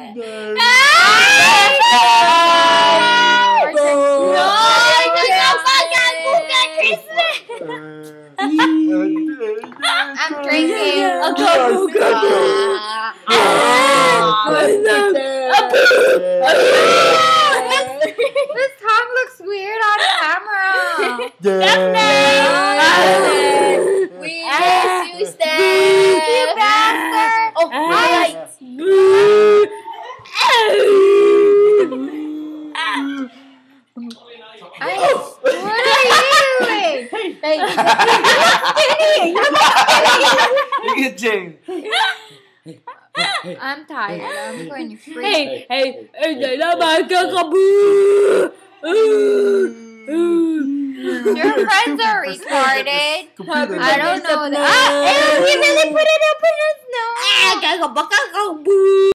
No, I'm drinking. A go, go, go. This tongue looks weird on camera. We I, what are you doing? Look at James. I'm tired. I'm going to freeze. Hey, hey, hey, đây là bài ca ca boo. Your friends are retarded. Computer. I don't know that. Ah, ew, he really put it up in his nose.